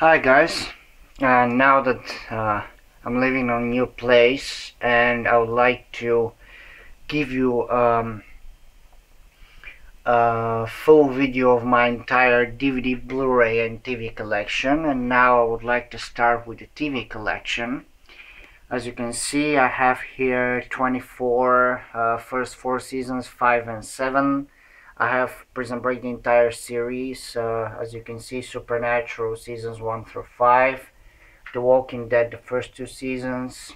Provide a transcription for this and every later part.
Hi guys, uh, now that uh, I'm living on a new place and I would like to give you um, a full video of my entire DVD, Blu-ray and TV collection. And now I would like to start with the TV collection. As you can see I have here 24 uh, first four seasons 5 and 7 I have Prison Break the entire series. Uh, as you can see, Supernatural seasons 1 through 5. The Walking Dead, the first two seasons.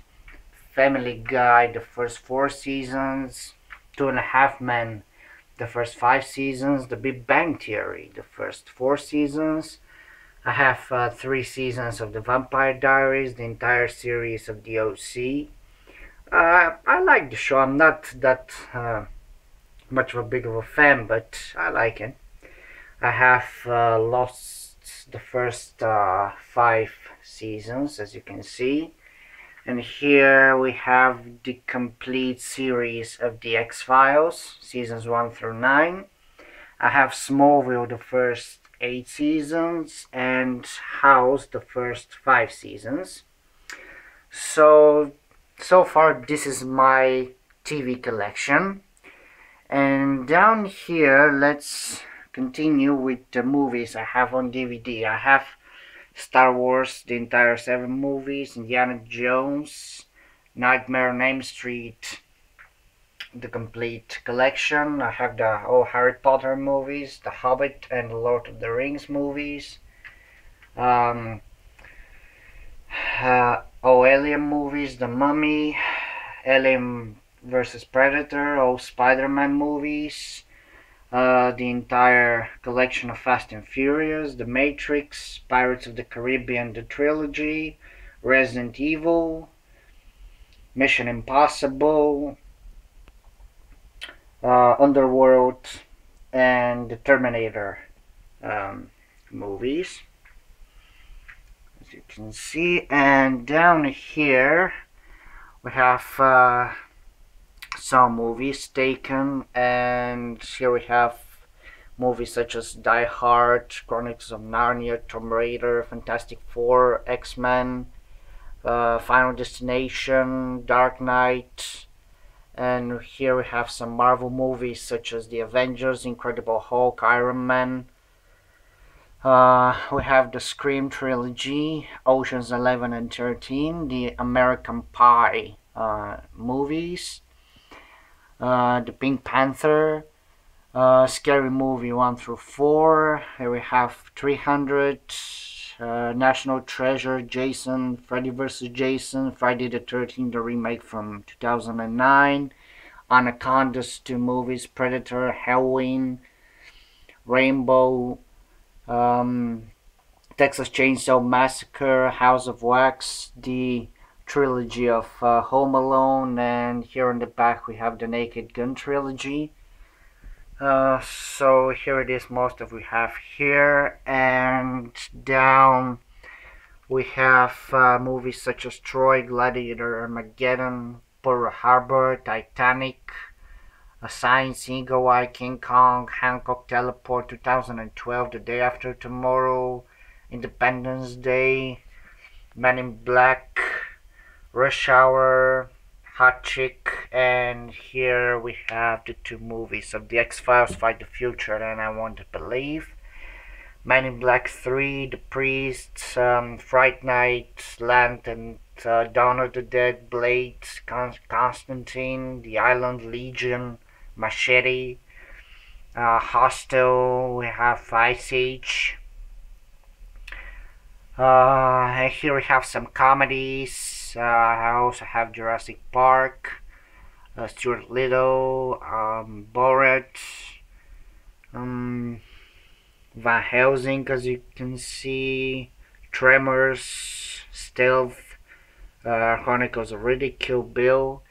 Family Guy, the first four seasons. Two and a Half Men, the first five seasons. The Big Bang Theory, the first four seasons. I have uh, three seasons of The Vampire Diaries, the entire series of The OC. Uh, I like the show. I'm not that uh, much of a big of a fan, but I like it. I have uh, lost the first uh, five seasons, as you can see. And here we have the complete series of the X-Files, seasons 1 through 9. I have Smallville, the first 8 seasons, and House, the first 5 seasons. So, so far this is my TV collection and down here let's continue with the movies I have on DVD I have Star Wars the entire seven movies Indiana Jones Nightmare on Elm Street the complete collection. I have the all Harry Potter movies The Hobbit and the Lord of the Rings movies. Um, uh, all Alien movies The Mummy Alien versus Predator, all Spider-Man movies, uh, the entire collection of Fast and Furious, The Matrix, Pirates of the Caribbean, the trilogy, Resident Evil, Mission Impossible, uh, Underworld, and the Terminator um, movies. As you can see, and down here we have uh, some movies taken and here we have movies such as Die Hard, Chronicles of Narnia, Tomb Raider, Fantastic Four, X-Men, uh, Final Destination, Dark Knight, and here we have some Marvel movies such as The Avengers, Incredible Hulk, Iron Man. Uh, we have the Scream trilogy, Oceans 11 and 13, the American Pie uh, movies, uh, the Pink Panther, uh, Scary Movie 1 through 4. Here we have 300, uh, National Treasure, Jason, Freddy vs. Jason, Friday the 13th, the remake from 2009, Anacondas, two movies, Predator, Halloween, Rambo, um, Texas Chainsaw Massacre, House of Wax, the trilogy of uh, Home Alone and here on the back we have the Naked Gun trilogy. Uh, so here it is most of we have here and down we have uh, movies such as Troy, Gladiator, Armageddon, Pearl Harbor, Titanic, A Science Eagle Eye, King Kong, Hancock Teleport 2012, The Day After Tomorrow, Independence Day, Men in Black, Rush Hour, Hot Chick, and here we have the two movies of The X-Files Fight the Future and I Want to Believe. Men in Black 3, The Priest, um, Fright Night, and uh, Dawn of the Dead, Blade, Con Constantine, The Island Legion, Machete, uh, Hostel, we have Ice Age. Uh, here we have some comedies, uh, I also have Jurassic Park, uh, Stuart Little, um, Borat, um, Van Helsing, as you can see, Tremors, Stealth, uh, Chronicles of Riddick, Kill Bill,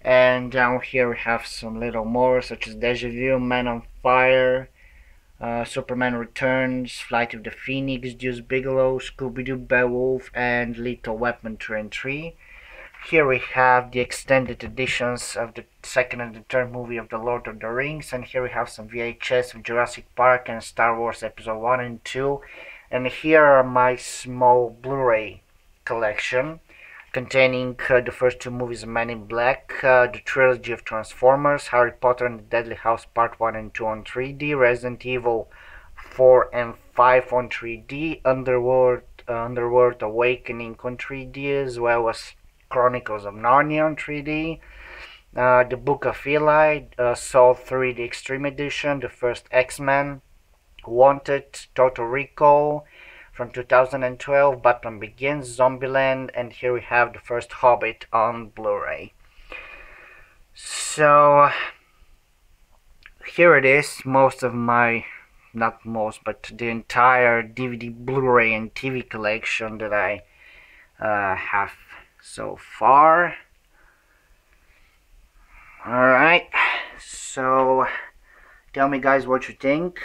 and down here we have some little more, such as Deja Vu, Man on Fire, uh, Superman Returns, Flight of the Phoenix, Deuce Bigalow, Scooby-Doo, Beowulf, and Lethal Weapon 2 and 3. Here we have the extended editions of the second and the third movie of The Lord of the Rings, and here we have some VHS of Jurassic Park and Star Wars Episode 1 and 2, and here are my small Blu-ray collection containing uh, the first two movies Men in Black, uh, the trilogy of Transformers, Harry Potter and the Deathly Hallows Part 1 and 2 on 3D, Resident Evil 4 and 5 on 3D, Underworld, uh, Underworld Awakening on 3D, as well as Chronicles of Narnia on 3D, uh, the Book of Eli, uh, Saw 3D Extreme Edition, the first X-Men, Wanted, Total Recall, from 2012, Batman Begins, Zombieland, and here we have the first Hobbit on Blu-ray. So here it is, most of my, not most, but the entire DVD, Blu-ray, and TV collection that I uh, have so far. Alright, so tell me guys what you think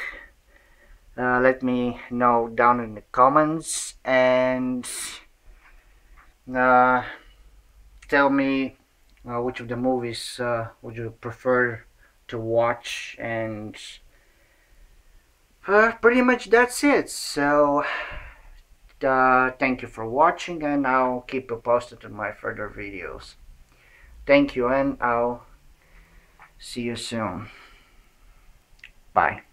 uh, let me know down in the comments and uh, tell me uh, which of the movies uh, would you prefer to watch and uh, pretty much that's it. So uh, thank you for watching and I'll keep you posted on my further videos. Thank you and I'll see you soon. Bye